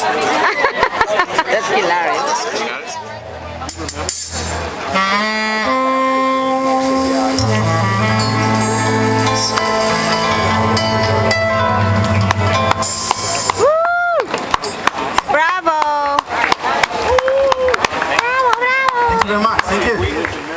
That's hilarious. Bravo, bravo! Thank you very much. Thank you.